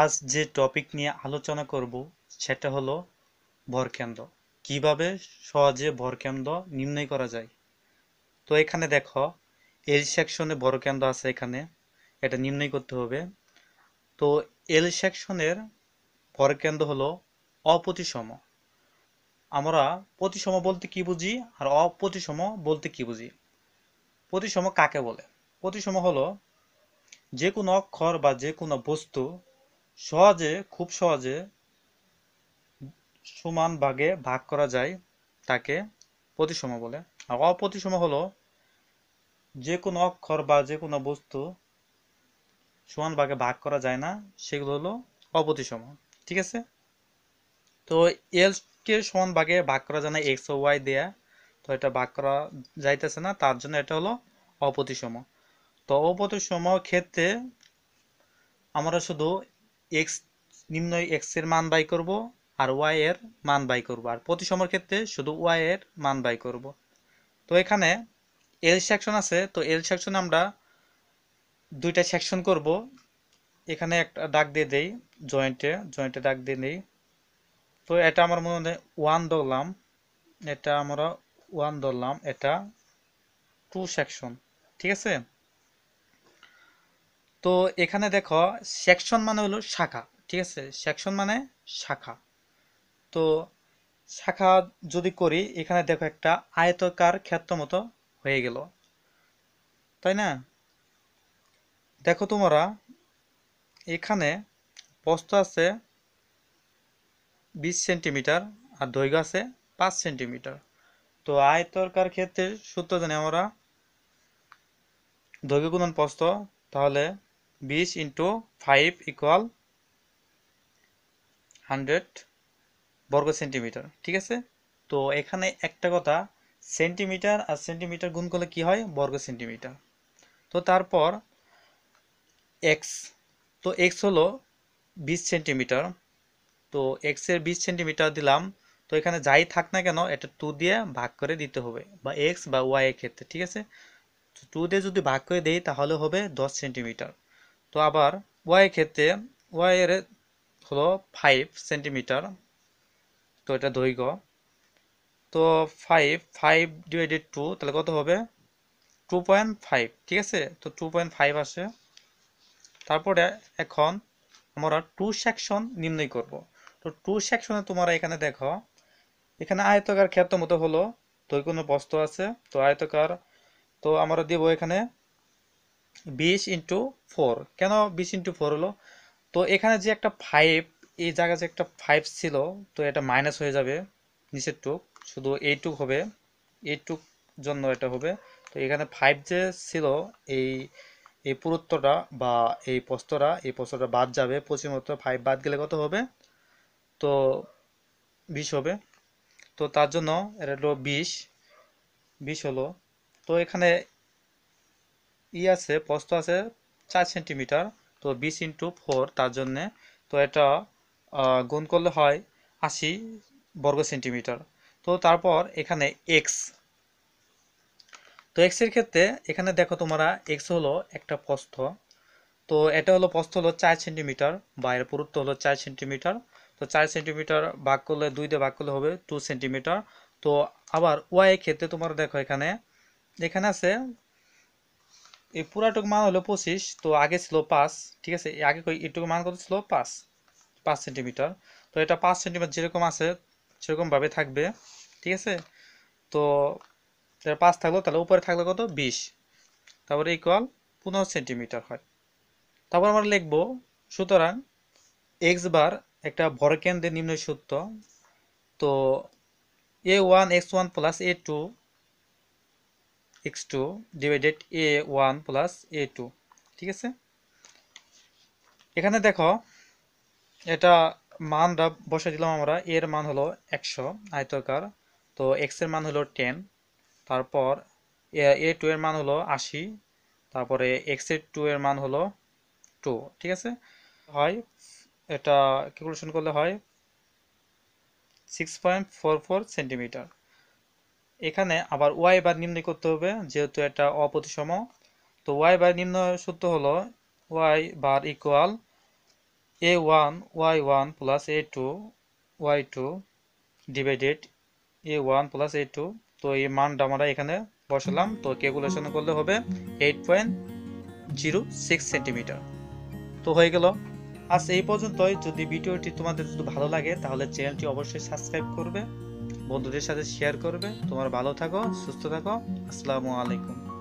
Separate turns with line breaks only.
আজ যে টপিক নিয়ে আলোচনা করব, সেটা হলো ভরকেন্দ্র কীভাবে সহজে ভরকেন্দ্র নির্ণয় করা যায়? তো এখানে দেখো এল সেকশনে ভরকেন্দ্র আছে এখানে, এটা নির্ণয় করতে হবে। তো এল সেকশনের ভরকেন্দ্র হলো অপ্রতিসম। আমরা প্রতিসম বলতে কি বুঝি, আর অপ্রতিসম বলতে কি বুঝি? প্রতিসম কাকে বলে? প্রতিসম হলো যে কোনো অক্ষর বা যে কোনো বস্তু সহজে, খুব সহজে সমান ভাগে ভাগ করা যায় তাকে প্রতিসম বলে। আর অপ্রতিসম হলো যে কোনো অক্ষর বা যে কোনো বস্তু সমান ভাগে ভাগ করা যায় না, সেগুলো হলো অপ্রতিসম। ঠিক আছে? তো এল কে সমান ভাগে ভাগ করা যায় না এক্স ও ওয়াই দেয়া, তো এটা ভাগ করা যাইতেছে না, তার জন্য এটা হলো অপ্রতিসম। তো অপ্রতিসম ক্ষেত্রে আমরা শুধু এক্স নিম্ন এক্সের মান বাই করব আর ওয়াই এর মান বাই করব। আর প্রতিসমর ক্ষেত্রে শুধু ওয়াই এর মান বাই করব। তো এখানে এল সেকশন আছে, তো এল সেকশন আমরা দুইটা সেকশন করব। এখানে একটা ডাক দিয়ে দেই জয়েন্টে জয়েন্টে ডাক দিয়ে নেই তো এটা আমার মনে হয় ওয়ান ধরলাম। এটা আমরা ওয়ান ধরলাম, এটা টু সেকশন ঠিক আছে? তো এখানে দেখো সেকশন মানে হলো শাখা, ঠিক আছে? সেকশন মানে শাখা। তো শাখা যদি করি, এখানে দেখো একটা আয়তকার ক্ষেত্র মতো হয়ে গেল। তাই না? দেখো তোমরা, এখানে প্রস্থ আছে বিশ সেন্টিমিটার আর দৈর্ঘ্য আছে পাঁচ সেন্টিমিটার। তো আয়তকার ক্ষেত্রে সূত্র জানি আমরা দৈর্ঘ্য গুণন প্রস্থ, তাহলে বিশ ইন্টু ফাইভ ইকুয়াল হান্ড্রেড বর্গ সেন্টিমিটার, ঠিক আছে? তো এখানে একটা কথা, সেন্টিমিটার আর সেন্টিমিটার গুণ করলে কি হয়? বর্গ সেন্টিমিটার। তো তারপর এক্স, তো এক্স হলো বিশ সেন্টিমিটার। তো এক্সের বিশ সেন্টিমিটার দিলাম, তো এখানে যাই থাক না কেন, এটা টু দিয়ে ভাগ করে দিতে হবে, বা এক্স বা ওয়াই এর ক্ষেত্রে, ঠিক আছে? টু দিয়ে যদি ভাগ করে দেই, তাহলে হবে দশ সেন্টিমিটার। তো আবার ওয়াই ক্ষেত্রে ওয়াই এর হলো ফাইভ সেন্টিমিটার তো এটা দৈর্ঘ্য। তো ফাইভ ফাইভ ডিভাইডেড টু তাহলে কত হবে? টু পয়েন্ট ফাইভ ঠিক আছে? তো টু পয়েন্ট ফাইভ আসে। তারপরে এখন আমরা টু সেকশন নির্ণয় করব। তো টু সেকশনে তোমরা এখানে দেখো, এখানে আয়তকার ক্ষেত্র মতো হলো দৈর্ঘ্য বস্তু আছে, তো আয়তকার তো আমরা দেব এখানে বিশ ইন্টু ফোর কেন বিশ ইন্টু ফোর হলো? তো এখানে যে একটা ফাইভ এই জায়গায় যে একটা ফাইভ ছিল, তো এটা মাইনাস হয়ে যাবে নিচের টুক। শুধু এইটুক হবে। এইটুক জন্য এটা হবে। তো এখানে ফাইভ যে ছিল, এই এই পুরুত্বটা বা এই প্রস্তটা এই প্রস্তটা বাদ যাবে। পঁচিশ ফাইভ বাদ গেলে কত হবে? তো বিশ হবে। তো তার জন্য এটা হলো বিশ। বিশ হলো। তো এখানে ই আছে প্রস্ত আছে চার সেন্টিমিটার তো বিশ ইন্টু ফোর তার জন্যে, তো এটা গুণ করলে হয় আশি বর্গ সেন্টিমিটার তো তারপর এখানে এক্স তো এক্সের ক্ষেত্রে এখানে দেখো তোমরা এক্স হলো একটা প্রস্থ। তো এটা হলো প্রস্থ হলো চার সেন্টিমিটার বা এর পুরুত্ব হলো চার সেন্টিমিটার তো চার সেন্টিমিটার ভাগ করলে দুই দিয়ে ভাগ করলে হবে টু সেন্টিমিটার তো আবার ওয়াই ক্ষেত্রে তোমরা দেখো এখানে এখানে আছে এই পুরাটুক মান হলো পঁচিশ, তো আগে ছিল পাঁচ, ঠিক আছে? আগে এটুকু মান কত ছিল? পাঁচ পাঁচ সেন্টিমিটার। তো এটা পাঁচ সেন্টিমিটার যেরকম আছে, সেরকমভাবে থাকবে, ঠিক আছে? তো পাঁচ থাকল, তাহলে উপরে থাকল কত? বিশ। তারপরে ইকুয়াল পনেরো সেন্টিমিটার হয়। তারপর আমরা লিখব, সুতরাং এক্স বার একটা ভরকেন্দ্রের নিম্ন সূত্র তো a one x one plus a two x two divided a one plus a two ঠিক আছে? এখানে দেখো, এটা মানটা বসে দিলাম আমরা এর মান হলো একশো আয়তকার, তো এক্সের মান হলো টেন তারপর এ টু এর মান হলো আশি, তারপরে এক্সের টু এর মান হলো টু ঠিক আছে? হয়, এটা ক্যালকুলেশন করলে হয় six point four four centimetre এখানে আবার ওয়াই বার নির্ণয় করতে হবে, যেহেতু এটা অপ্রতিসম তো ওয়াই বার নিম্ন সূত্র হলো y bar equal a one y one plus a two y two divided a one plus a two তো এই মানটা আমরা এখানে বসালাম। তো ক্যালকুলেশন করলে হবে eight point zero six centimetre তো হয়ে গেল। আজ এই পর্যন্তই। যদি ভিডিওটি তোমাদের যদি ভালো লাগে, তাহলে চ্যানেলটি অবশ্যই সাবস্ক্রাইব করবে। বন্ধুদের সাথে শেয়ার করবে। তোমার ভালো থাকো সুস্থ থাকো। আসসালামু আলাইকুম।